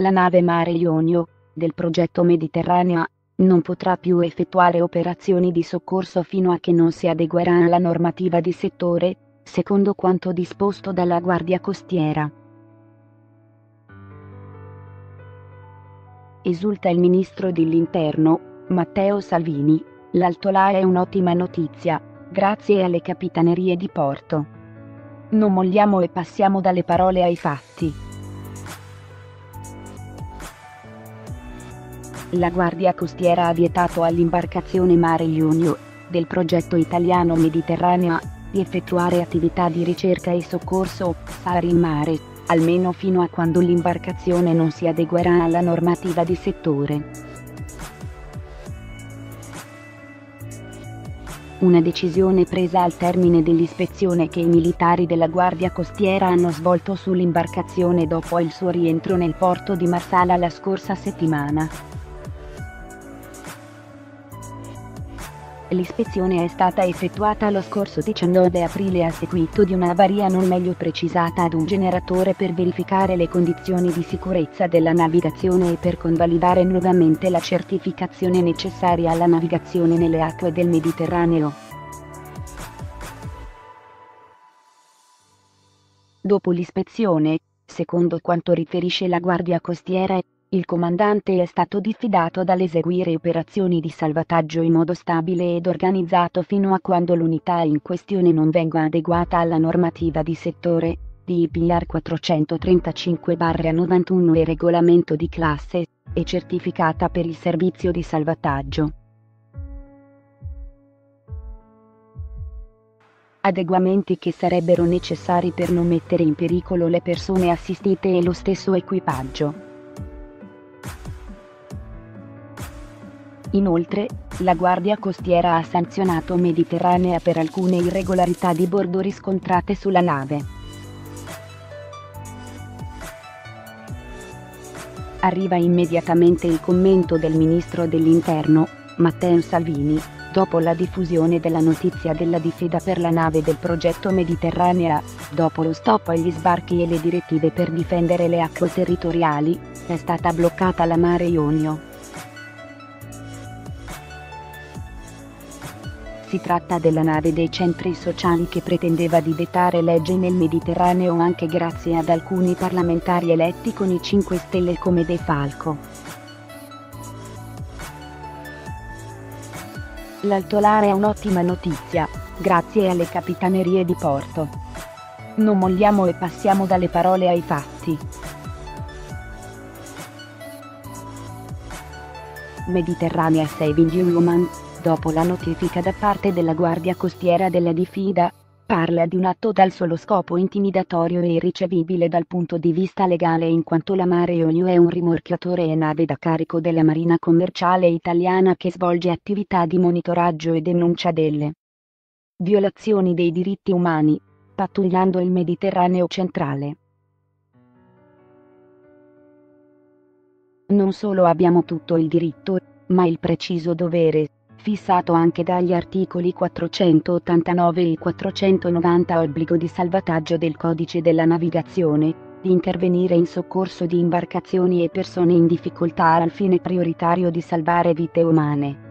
la nave Mare Ionio, del progetto Mediterranea, non potrà più effettuare operazioni di soccorso fino a che non si adeguerà alla normativa di settore, secondo quanto disposto dalla Guardia Costiera. Esulta il ministro dell'Interno, Matteo Salvini, l'altolare è un'ottima notizia, grazie alle capitanerie di porto. Non molliamo e passiamo dalle parole ai fatti. La Guardia Costiera ha vietato all'imbarcazione Mare Junior, del progetto italiano Mediterranea, di effettuare attività di ricerca e soccorso, SAR in mare, almeno fino a quando l'imbarcazione non si adeguerà alla normativa di settore. Una decisione presa al termine dell'ispezione che i militari della Guardia Costiera hanno svolto sull'imbarcazione dopo il suo rientro nel porto di Marsala la scorsa settimana. L'ispezione è stata effettuata lo scorso 19 aprile a seguito di un'avaria non meglio precisata ad un generatore per verificare le condizioni di sicurezza della navigazione e per convalidare nuovamente la certificazione necessaria alla navigazione nelle acque del Mediterraneo. Dopo l'ispezione, secondo quanto riferisce la Guardia Costiera, il comandante è stato diffidato dall'eseguire operazioni di salvataggio in modo stabile ed organizzato fino a quando l'unità in questione non venga adeguata alla normativa di settore, di IPR 435-91 e regolamento di classe, e certificata per il servizio di salvataggio. Adeguamenti che sarebbero necessari per non mettere in pericolo le persone assistite e lo stesso equipaggio. Inoltre, la Guardia Costiera ha sanzionato Mediterranea per alcune irregolarità di bordo riscontrate sulla nave. Arriva immediatamente il commento del ministro dell'Interno, Matteo Salvini, dopo la diffusione della notizia della difesa per la nave del progetto Mediterranea, dopo lo stop agli sbarchi e le direttive per difendere le acque territoriali, è stata bloccata la Mare Ionio. Si tratta della nave dei centri sociali che pretendeva di dettare legge nel Mediterraneo anche grazie ad alcuni parlamentari eletti con i 5 Stelle come De Falco. L'altolare è un'ottima notizia, grazie alle capitanerie di porto. Non molliamo e passiamo dalle parole ai fatti. Mediterranea Saving Human dopo la notifica da parte della Guardia Costiera della Difida, parla di un atto dal solo scopo intimidatorio e irricevibile dal punto di vista legale in quanto la Mare Ionio è un rimorchiatore e nave da carico della Marina Commerciale Italiana che svolge attività di monitoraggio e denuncia delle violazioni dei diritti umani, pattugliando il Mediterraneo centrale. Non solo abbiamo tutto il diritto, ma il preciso dovere, fissato anche dagli articoli 489 e 490 obbligo di salvataggio del codice della navigazione, di intervenire in soccorso di imbarcazioni e persone in difficoltà al fine prioritario di salvare vite umane.